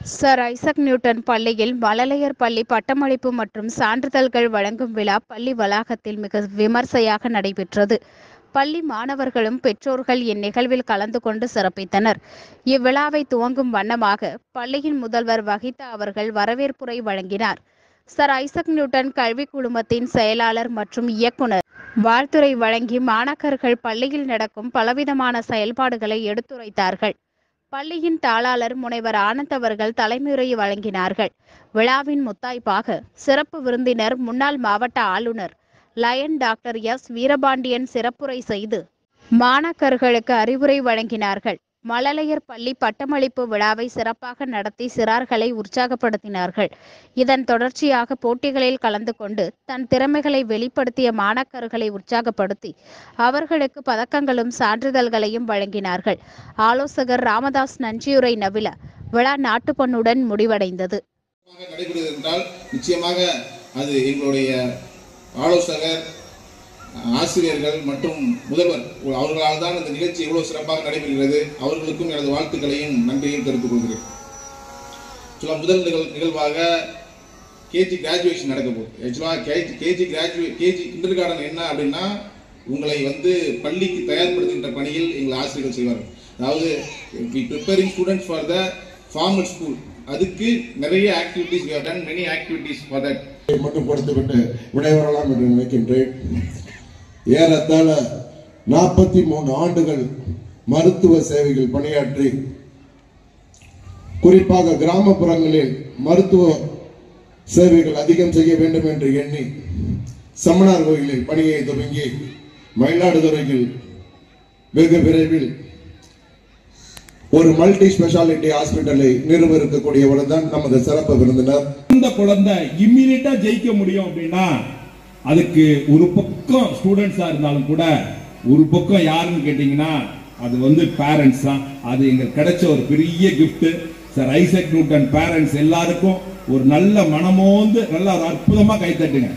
Sir Isaac Newton பள்ளியில் மழலையர் பள்ளி பட்டமளிப்பு மற்றும் சான்றிதழ்கள் வழங்கும் விழா பள்ளி வளாகத்தில் மிக விமர்சையாக நடைபெற்றது. பள்ளி மாணவர்களும் பெற்றோர்கள் இந்நிகழ்வில் கலந்து கொண்டு சிறப்பித்தனர். இவ்விழாவை துவங்கும் வண்ணமாக பள்ளியின் முதல்வர் வகிதா அவர்கள் வரவேற்புரை வழங்கினார். சர் ஐசக் நியூட்டன் கல்விக் குழுமத்தின் செயலாளர் மற்றும் இயக்குனர். வாழ்த்துரை வழங்கி மாணாக்கர்கள் பள்ளியில் நடக்கும் பலவிதமான செயல்பாடுகளை எடுத்துரைத்தார்கள். பள்ளியின் தாளாளர் முனைவர் ஆனந்த் அவர்கள் தலைமுறை வழங்கினார்கள். விழாவின் முத்தாய்ப்பாக சிறப்பு விருந்தினர் முன்னாள் மாவட்ட ஆளுநர் லயன் டாக்டர் எஸ். வீரபாண்டியன் சிறப்புரை செய்து மாணாக்கர்களுக்கு அறிவுரை வழங்கினார்கள். மழலையர் பள்ளி பட்டமளிப்பு விழாவை சிறப்பாக நடத்தி சிறார்களை உற்சாகப்படுத்தினார்கள். இதன் தொடர்ச்சியாக போட்டிகளில் கலந்து கொண்டு தன் திறமைகளை வெளிப்படுத்திய மாணக்கர்களை உற்சாகப்படுத்தி அவர்களுக்கு பதக்கங்களும் சான்றிதழ்களையும் வழங்கினார்கள். ஆலோசகர் ராமதாஸ் நஞ்சியுரை நவில விழா நாட்டுப்பண்ணுடன் முடிவடைந்தது. நடைபெறுகிறது என்றால் நிச்சயமாக அது எங்களுடைய ஆலோசகர் ஆசிரியர்கள் மற்றும் முதல்வர் அவர்களால் தான் இந்த நிகழ்ச்சி எவ்வளவு சிறப்பாக நடைபெறுகிறது. அவர்களுக்கும் எனது வாழ்த்துக்களையும் நன்றியையும் தெரிவித்துக் கொள்கிறேன். ஆக்சுவலாக முதல் நிகழ் நிகழ்வாக கேஜி கிராஜுவேஷன் நடக்க போகுது. ஆக்சுவலாக KG KG graduate KG kindergarten என்ன அப்படின்னா உங்களை வந்து பள்ளிக்கு தயார்படுத்துகின்ற பணியில் எங்கள் ஆசிரியர்கள் செய்வார்கள். அதாவது preparing students for the formal school அதுக்கு நிறைய activities many have for that மட்டும் கொடுத்துவிட்டு விடைபெறலாம் என்று நினைக்கின்றேன். ஏறத்தாழ நாற்பத்தி மூணு ஆண்டுகள் மருத்துவ சேவைகள் பணியாற்றி குறிப்பாக கிராமப்புறங்களில் மருத்துவ சேவைகள் அதிகம் செய்ய வேண்டும் என்று எண்ணி சமணார் கோயிலில் பணியை துவங்கி மயிலாடுதுறையில் வெகு விரைவில் ஒரு மல்டி ஸ்பெஷாலிட்டி ஹாஸ்பிட்டலை நிறுவ இருக்கக்கூடியவர் தான் நமது சிறப்பு விருந்தினர். இந்த குழந்தை இம்மிடியா ஜெயிக்க முடியும் அப்படின்னா அதுக்கு ஒரு பக்கம் ஸ்டூடெண்ட்ஸா இருந்தாலும் கூட ஒரு பக்கம் யாருன்னு கேட்டீங்கன்னா அது வந்து பேரண்ட்ஸ் தான். அது எங்களுக்கு கிடைச்ச ஒரு பெரிய gift sir Isaac Newton parents எல்லாருக்கும் ஒரு நல்ல மனமோந்து நல்லா ஒரு அற்புதமா கைத்தட்டுங்க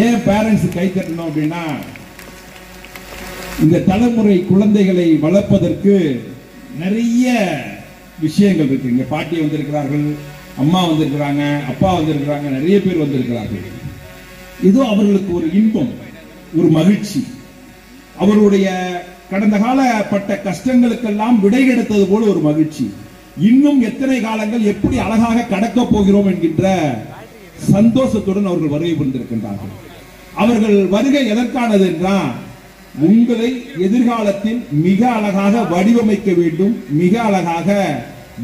ஏன் பேரண்ட்ஸ் கைத்தட்டணும் அப்படின்னா இந்த தலைமுறை குழந்தைகளை வளர்ப்பதற்கு நிறைய விஷயங்கள் இருக்கு. இங்க பாட்டி வந்திருக்கிறார்கள் அம்மா வந்திருக்கிறாங்க அப்பா வந்திருக்கிறாங்க நிறைய பேர் வந்திருக்கிறார்கள். இதோ அவர்களுக்கு ஒரு இன்பம் ஒரு மகிழ்ச்சி. அவருடைய கடந்த காலப்பட்ட கஷ்டங்களுக்கெல்லாம் விடை கிடைத்தது போல ஒரு மகிழ்ச்சி. இன்னும் எத்தனை காலங்கள் எப்படி அழகாக கடக்க போகிறோம் என்கின்ற சந்தோஷத்துடன் அவர்கள் வருகை புரிந்திருக்கின்றார்கள். அவர்கள் வருகை எதற்கானது என்றால் உங்களை எதிர்காலத்தில் மிக அழகாக வடிவமைக்க வேண்டும் மிக அழகாக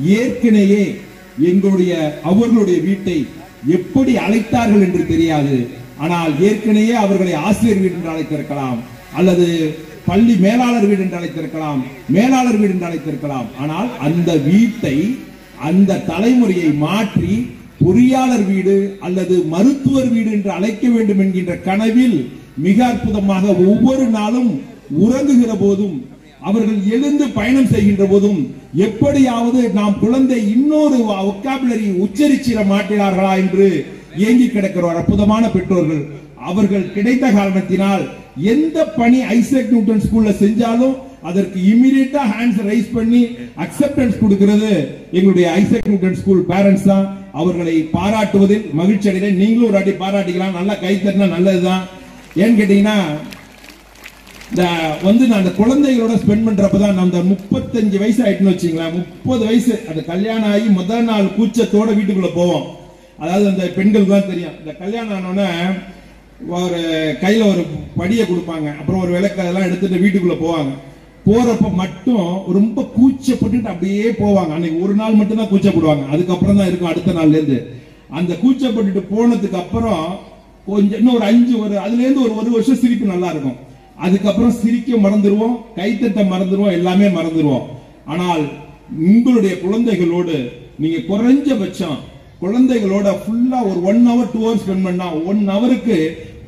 ஏற்கனவே எங்களுடைய அவர்களுடைய வீட்டை எப்படி அழைத்தார்கள் என்று தெரியாது. ஆனால் ஏற்கனவே அவர்களை ஆசிரியர் வீடு என்று அழைத்திருக்கலாம் அல்லது பள்ளி மேலாளர் வீடு என்று அழைத்திருக்கலாம் மேலாளர் வீடு என்று அழைத்திருக்கலாம். ஆனால் அந்த வீட்டை அந்த தலைமுறையை மாற்றி பொறியாளர் வீடு அல்லது மருத்துவர் வீடு என்று அழைக்க வேண்டும் என்கின்ற கனவில் மிக அற்புதமாக ஒவ்வொரு நாளும் உறங்குகிற போதும் அவர்கள் எழுந்து பயணம் செய்கின்ற போதும் எப்படியாவது நாம் குழந்தை இன்னொரு ஒக்காபுலரி உச்சரிச்சிட மாட்டினார்களா என்று ஏங்கி கிடக்கிற அற்புதமான பெற்றோர்கள். அவர்கள் கிடைத்த காரணத்தினால் எந்த பணி ஐசக் நியூட்டன் ஸ்கூல்ல செஞ்சாலும் அதற்கு இமிடியட்டா ஹேண்ட்ஸ் ரைஸ் பண்ணி அக்செப்டன்ஸ் கொடுக்கிறது. எங்களுடைய ஐசக் நியூட்டன் ஸ்கூல் பேரண்ட்ஸ் தான். அவர்களை பாராட்டுவதில் மகிழ்ச்சி அடைகிறேன் நீங்களும் ஒரு வாட்டி பாராட்டிக்கலாம். நல்லா கை தட்டினா நல்லதுதான். ஏன்னு கேட்டீங்கன்னா இந்த வந்து நான் அந்த குழந்தைகளோட ஸ்பெண்ட் பண்றப்பதான் நான் அந்த முப்பத்தஞ்சு வயசு ஆயிட்டுன்னு வச்சுங்களேன் முப்பது வயசு. அந்த கல்யாணம் ஆகி முதல் நாள் கூச்சத்தோட வீட்டுக்குள்ள போவோம். அதாவது அந்த பெண்களுக்கு தான் தெரியும். இந்த கல்யாணம் ஆனோடனே ஒரு கையில ஒரு படியை கொடுப்பாங்க. அப்புறம் ஒரு விளக்கு அதெல்லாம் எடுத்துட்டு வீட்டுக்குள்ள போவாங்க. போறப்ப மட்டும் ரொம்ப கூச்சப்பட்டுட்டு அப்படியே போவாங்க. அன்னைக்கு ஒரு நாள் மட்டும் தான் கூச்சப்படுவாங்க. அதுக்கப்புறம் தான் இருக்கும் அடுத்த நாள்ல இருந்து அந்த கூச்சப்பட்டுட்டு போனதுக்கு அப்புறம் கொஞ்சம் இன்னும் ஒரு அஞ்சு ஒரு அதுல இருந்து ஒரு ஒரு வருஷம் சிரிப்பு நல்லா இருக்கும். அதுக்கப்புறம் சிரிக்க மறந்துடுவோம் கைத்தட்ட மறந்துடுவோம் எல்லாமே மறந்துடுவோம். ஆனால் உங்களுடைய குழந்தைகளோடு நீங்க குறைஞ்சபட்சம் குழந்தைகளோட ஃபுல்லா ஒரு one hour two hour spend பண்ணா ஒன் ஹவருக்கு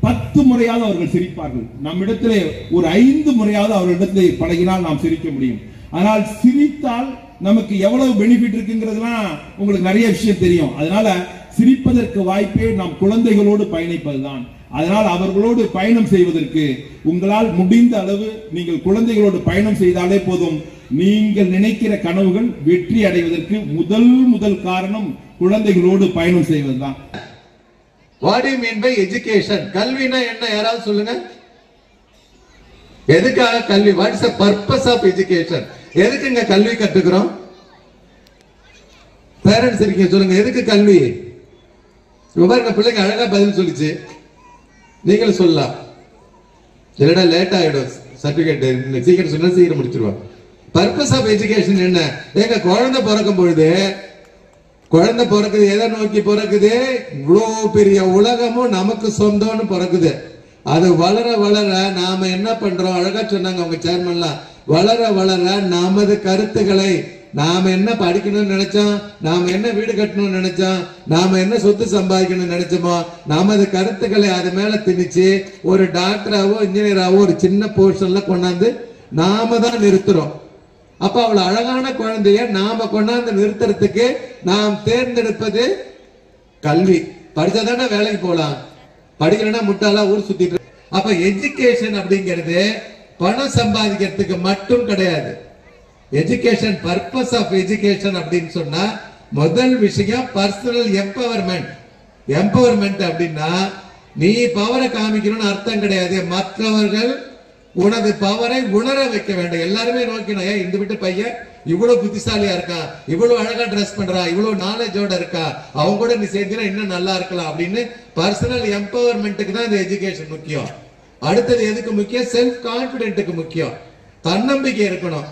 பத்து முறையாவது அவர்கள் சிரிப்பார்கள். நம்மிடத்திலே ஒரு ஐந்து முறையாவது அவர்களிடத்திலே பழகினால் நாம் சிரிக்க முடியும். ஆனால் சிரித்தால் நமக்கு எவ்வளவு பெனிஃபிட் இருக்குங்கிறதுலாம் உங்களுக்கு நிறைய விஷயம் தெரியும். அதனால சிரிப்பதற்கு வாய்ப்பே நாம் குழந்தைகளோடு பயணிப்பதுதான். அதனால் அவர்களோடு பயணம் செய்வதற்கு உங்களால் முடிந்த அளவு நீங்கள் குழந்தைகளோடு பயணம் செய்தாலே போதும். நீங்கள் நினைக்கிற கனவுகள் வெற்றி அடைவதற்கு முதல் முதல் காரணம் குழந்தைகளோடு பயணம் செய்வதுதான். What you mean by education கல்வினா என்ன? யாராவது சொல்லுங்க. எதுக்காக கல்வி? What is purpose of education எதுக்குங்க கல்வி கற்றுக்கிறோம் பேரண்ட்ஸ் இருக்கீங்க சொல்லுங்க. எதுக்கு கல்வி? பாருங்க பிள்ளைங்க அழகா பதில் சொல்லிச்சு. நீங்களும் சொல்லலாம். இல்லடா லேட் ஆயிடும். சர்டிபிகேட் சீக்கிரம் சொன்னா சீக்கிரம் முடிச்சிருவாங்க. பர்பஸ் ஆஃப் எஜுகேஷன் என்ன? ஏங்க குழந்தை பிறக்கும் பொழுது குழந்தை பிறக்குது எதை நோக்கி பிறக்குது? இவ்வளோ பெரிய உலகமும் நமக்கு சொந்தம்னு பிறக்குது. அது வளர வளர நாம என்ன பண்றோம்? அழகா சொன்னாங்க அவங்க சேர்மன்லாம் வளர வளர நமது கருத்துக்களை நாம என்ன படிக்கணும்னு நினைச்சோம் நாம என்ன வீடு கட்டணும்னு நினைச்சோம் நாம என்ன சொத்து சம்பாதிக்கணும்னு நினைச்சோமோ நமது கருத்துக்களை அது மேல திணிச்சு ஒரு டாக்டராவோ இன்ஜினியராவோ ஒரு சின்ன போர்ஷன்ல கொண்டாந்து நாம தான் நிறுத்துறோம். அப்ப அவளை அழகான குழந்தைய நாம கொண்டாந்து நிறுத்துறதுக்கு நாம் தேர்ந்தெடுப்பது கல்வி. படிச்சாதானே வேலைக்கு போகலாம் படிக்கலன்னா முட்டாளா ஊர் சுத்திட்டு அப்ப எஜுகேஷன் அப்படிங்கிறது பணம் சம்பாதிக்கிறதுக்கு மட்டும் கிடையாது. எஜுகேஷன் பர்பஸ் ஆஃப் எஜுகேஷன் அப்படின்னு சொன்னா முதல் விஷயம் பர்சனல் எம்பவர்மெண்ட் எம்பவர்மெண்ட் அப்படின்னா நீ பவரை காமிக்கணும்னு அர்த்தம் கிடையாது. மற்றவர்கள் உனது பவரை உணர வைக்க வேண்டும். எல்லாருமே நோக்கணும் ஏன் இந்த வீட்டு பையன் இவ்வளவு புத்திசாலியா இருக்கா? இவ்வளவு அழகா ட்ரெஸ் பண்றா? இவ்வளவு நாலேஜோட இருக்கா? அவங்க கூட நீ சேர்ந்தா இன்னும் நல்லா இருக்கலாம். அப்படின்னு பர்சனல் எம்பவர்மெண்ட்டுக்கு தான் இந்த எஜுகேஷன் முக்கியம். அடுத்தது எதுக்கு முக்கியம்? செல்ஃப் கான்பிடென்ட்டுக்கு முக்கியம். தன்னம்பிக்கை இருக்கணும்.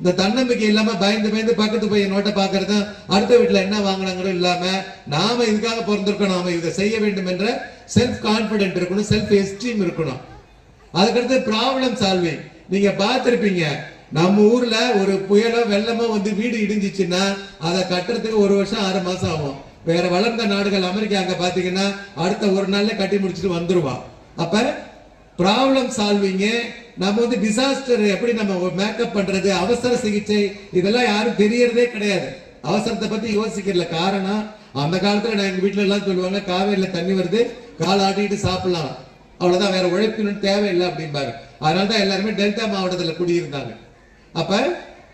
இந்த தன்னம்பிக்கை இல்லாம பயந்து பயந்து பக்கத்து போய் நோட்டை பாக்குறது அடுத்த வீட்டுல என்ன வாங்கினாங்களோ இல்லாம நாம இதுக்காக பிறந்திருக்கோம் நாம இதை செய்ய வேண்டும் என்ற செல்ஃப் கான்பிடென்ட் இருக்கணும் செல்ஃப் எஸ்டீம் இருக்கணும். அதுக்கடுத்து ப்ராப்ளம் சால்விங் நீங்க பார்த்திருப்பீங்க நம்ம ஊர்ல ஒரு புயலோ வெள்ளமோ வந்து வீடு இடிஞ்சிச்சுன்னா அதை கட்டுறதுக்கு ஒரு வருஷம் ஆறு மாசம் ஆகும். வேற வளர்ந்த நாடுகள் அமெரிக்கா அங்க பாத்தீங்கன்னா அடுத்த ஒரு நாள்ல கட்டி முடிச்சுட்டு வந்துருவான் அப்ப ப்ராப்ளம் சால்விங்கு நம்ம வந்து டிசாஸ்டர் எப்படி நம்ம மேக்கப் பண்றது அவசர சிகிச்சை இதெல்லாம் யாரும் தெரியறதே கிடையாது. அவசரத்தை பத்தி யோசிக்கல காரணம் அந்த காலத்துல நான் எங்க வீட்டுல எல்லாம் சொல்லுவாங்க காவேரியில தண்ணி வருது கால் ஆட்டிட்டு சாப்பிடலாம். அவ்வளவுதான் வேற உழைக்கணும்னு தேவையில்லை அப்படிம்பாங்க. அதனாலதான் எல்லாருமே டெல்டா மாவட்டத்துல குடியிருந்தாங்க. அப்ப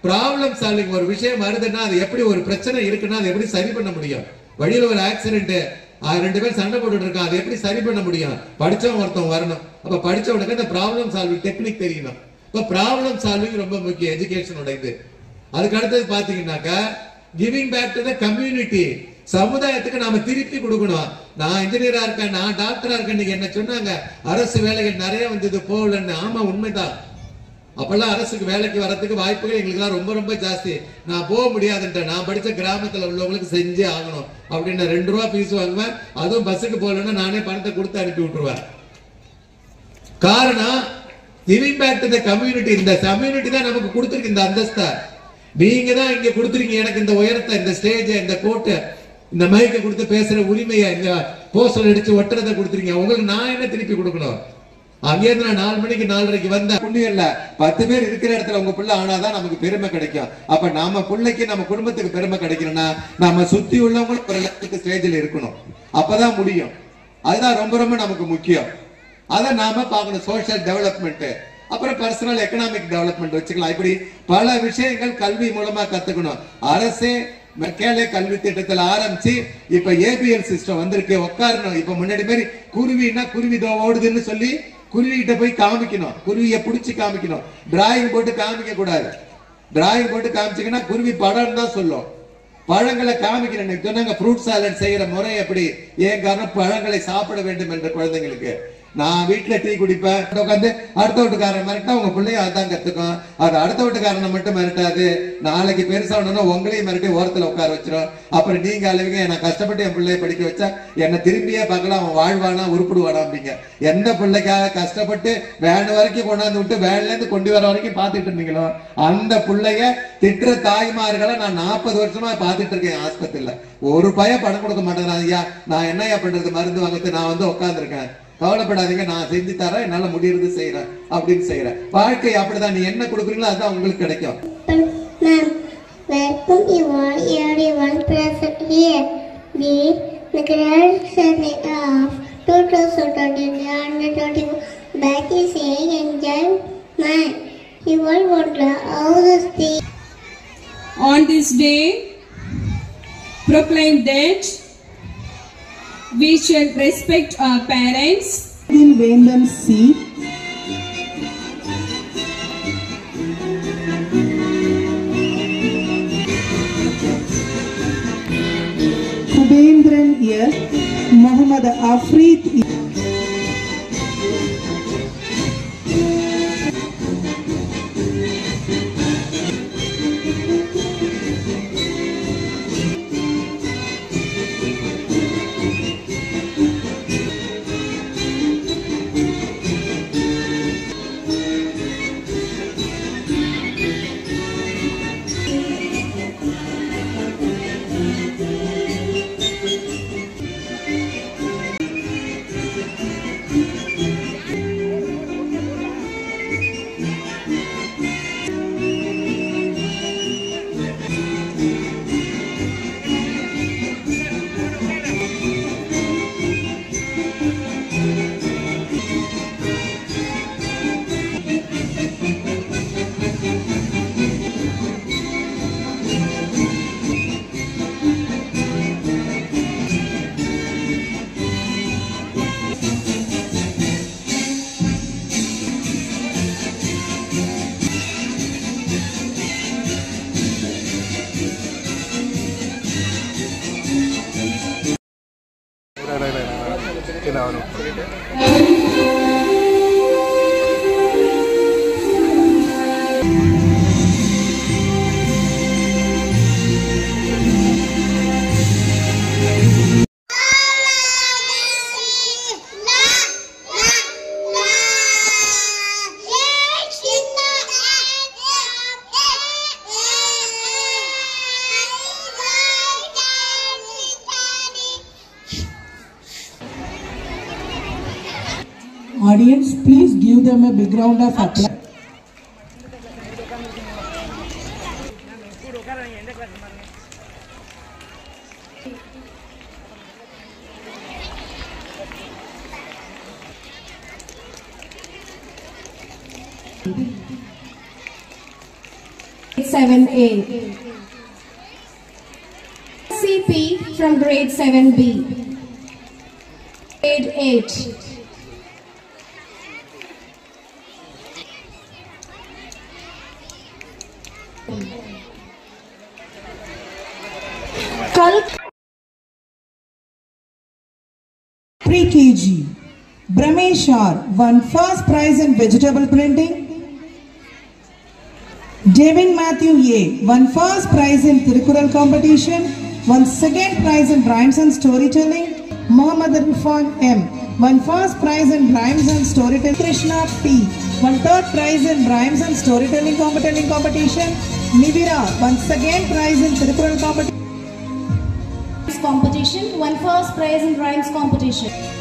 ப்ராப்ளம் சால்விங் ஒரு விஷயம் வருதுன்னா அது எப்படி ஒரு பிரச்சனை இருக்குன்னா அதை எப்படி சரி பண்ண முடியும்? வழியில ஒரு ஆக்சிடென்ட் ரெண்டு பேரும் சண்டை போட்டுட்டு இருக்கான் அதை எப்படி சரி பண்ண முடியும்? படிச்சவன் ஒருத்தன் வரணும். அப்ப படிச்சவனுக்கு அந்த ப்ராப்ளம் சால்விங் டெக்னிக் தெரியணும். இப்ப ப்ராப்ளம் சால்விங் ரொம்ப முக்கியம். எஜுகேஷனோட இது அதுக்கு அடுத்தது பாத்தீங்கன்னாக்கா giving back to the community சமுதாயத்துக்கு நாம திருப்பி கொடுக்கணும். நான் இன்ஜினியரா இருக்கேன் நான் டாக்டரா இருக்கேன் நீங்க என்ன சொன்னாங்க? அரசு வேலைகள் நிறைய வந்தது போகலன்னு. ஆமா உண்மைதான். அப்பெல்லாம் அரசுக்கு வேலைக்கு வரத்துக்கு வாய்ப்புகள் எங்களுக்குலாம் ரொம்ப ரொம்ப ஜாஸ்தி. நான் போக முடியாதுன்ற நான் படித்த கிராமத்தில் உள்ளவங்களுக்கு செஞ்சே ஆகணும். அப்படின்னு ரெண்டு ரூபா ஃபீஸ் வாங்குவேன். அதுவும் பஸ்ஸுக்கு போகலன்னா நானே பணத்தை கொடுத்து அனுப்பி விட்டுருவேன். காரணம் கிவிங் பேக் த கம்யூனிட்டி இந்த கம்யூனிட்டி தான் நமக்கு கொடுத்துருக்கு இந்த அந்தஸ்தை. நீங்க தான் இங்க கொடுத்துருக்கீங்க. எனக்கு இந்த உயரத்தை இந்த ஸ்டேஜை இந்த கோட்டை இந்த மைக்கை கொடுத்து பேசுற உரிமையை இந்த போஸ்டர் அடிச்சு ஒட்டுறதை கொடுத்துருக்கீங்க. உங்களுக்கு நான் என்ன திருப்பி கொடுக்கணும்? அங்கேருந்து நான் நாலு மணிக்கு நாலரைக்கு வந்தேன் புண்ணியம் இல்ல. பத்து பேர் இருக்கிற இடத்துல உங்க பிள்ளை ஆனாதான் நமக்கு பெருமை கிடைக்கும். அப்ப நாம பிள்ளைக்கு நம்ம குடும்பத்துக்கு பெருமை கிடைக்கணும்னா நம்ம சுத்தி உள்ளவங்களும் ஒரு லட்சத்துக்கு ஸ்டேஜில் இருக்கணும். அப்பதான் முடியும். அதுதான் ரொம்ப ரொம்ப நமக்கு முக்கியம். அதை நாம பார்க்கணும். சோஷியல் டெவலப்மெண்ட் அப்புறம் பர்சனல் எக்கனாமிக் டெவலப்மெண்ட் வச்சுக்கலாம். இப்படி பல விஷயங்கள் கல்வி மூலமா கத்துக்கணும். அரசே மெக்காலே கல்வி திட்டத்தில் ஆரம்பிச்சு இப்ப ஏபிஎல் சிஸ்டம் வந்திருக்கு. உட்காரணும். இப்ப முன்னாடி மாதிரி குருவின்னா குருவி தோ ஓடுதுன்னு சொல்லி குருவிகிட்ட போய் காமிக்கணும். குருவியை பிடிச்சி காமிக்கணும். டிராயிங் போட்டு காமிக்க கூடாது டிராயிங் போட்டு காமிச்சிங்கன்னா குருவி படம் தான் சொல்லும். பழங்களை காமிக்கிறேன் சொன்னாங்க ஃப்ரூட் சாலட் செய்யற முறை எப்படி? ஏன் காரணம் பழங்களை சாப்பிட வேண்டும் என்ற குழந்தைங்களுக்கு. நான் வீட்டுல டீ குடிப்பேன். உட்காந்து அடுத்த வீட்டுக்காரன் மிரட்டா உங்க பிள்ளைய அதான் கத்துக்கும். அது அடுத்த வீட்டுக்காரனை மட்டும் மிரட்டாது. நாளைக்கு பெருசா ஒண்ணுன்னா உங்களையும் மிரட்டி ஓரத்துல உட்கார வச்சிரும். அப்புறம் நீங்க அளவுக்கு என்ன கஷ்டப்பட்டு என் பிள்ளைய படிக்க வச்சா என்னை திரும்பியே பார்க்கலாம் அவன் வாழ்வானா உருப்பிடுவானா அப்படிங்க எந்த பிள்ளைக்காக கஷ்டப்பட்டு வேன் வரைக்கும் கொண்டாந்து விட்டு வேன்ல இருந்து கொண்டு வர வரைக்கும் பார்த்துட்டு இருந்தீங்களோ அந்த பிள்ளைய திட்டுற தாய்மார்களை நான் நாற்பது வருஷமா பார்த்துட்டு இருக்கேன் ஆஸ்பத்திரியில. ஒரு பய பணம் கொடுக்க மாட்டேங்கிறான் ஐயா. நான் என்னய்யா பண்றது? மருந்து வாங்கிட்டு நான் வந்து உட்காந்துருக்கேன் கவலைப்படாதீங்க நான் செஞ்சு தரேன் என்னால முடியறது செய்யறேன் அப்படின்னு செய்யறேன் வாழ்க்கை அப்படிதான் நீ என்ன கொடுக்குறீங்களோ அதுதான் உங்களுக்கு கிடைக்கும் Ma'am, welcome you all everyone present here. We, the graduation of 2020 and 2021 batch is saying enjoy man. You all wonder how this day On this day, proclaim that we shall respect our parents. Then when them see. Kubendran here, Muhammad Afrit Audience, please give them a big round of applause. again. CP from grade 7B. Grade 8. Pre-KG. Bramesh won first prize in vegetable printing Devin Matthew A won first prize in Tirukural competition, won second prize in rhymes and storytelling. Muhammad Irfan M won first prize in rhymes and storytelling. Krishna P won third prize in rhymes and storytelling competition. competition. Nivira won second prize in Tirukural competition. competition, won first prize in rhymes competition.